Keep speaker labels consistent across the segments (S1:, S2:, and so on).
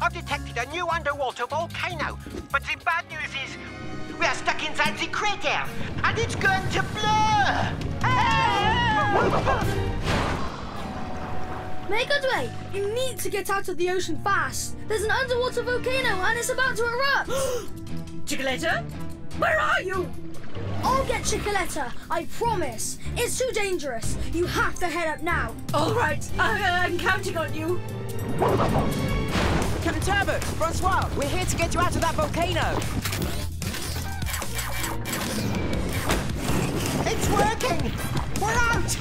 S1: I've detected a new underwater volcano. But the bad news is we are stuck inside the crater, and it's going to blow!
S2: Mayor Goodway! you need to get out of the ocean fast. There's an underwater volcano and it's about to erupt.
S3: Chickaletta, where are you?
S2: I'll get Chickaletta, I promise. It's too dangerous. You have to head up now.
S3: All right, I'm counting on you.
S4: Captain Turbot, Francois, we're here to get you out of that volcano.
S1: It's working! We're out!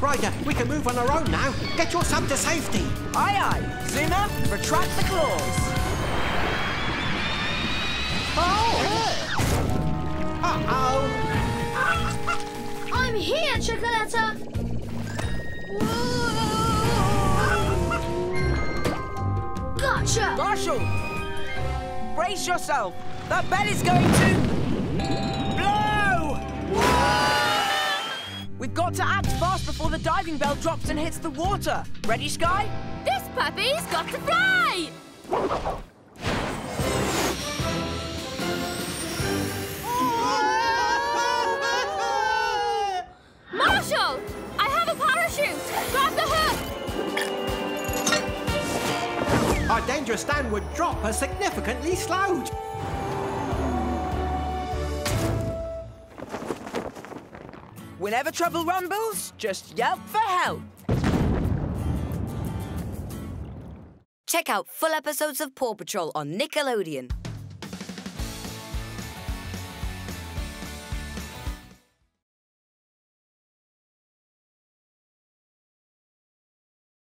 S1: Ryder, we can move on our own now. Get your sub to safety.
S4: Aye, aye. Zuma, retract the claws.
S1: Oh! oh uh-oh!
S2: I'm here, Chickaletta. Gotcha.
S4: Marshall, brace yourself. The bell is going to blow. We've got to act fast before the diving bell drops and hits the water. Ready, Sky?
S5: This puppy's got to fly!
S1: Dangerous downward drop has significantly slowed.
S4: Whenever trouble rumbles, just yelp for help.
S6: Check out full episodes of Paw Patrol on Nickelodeon.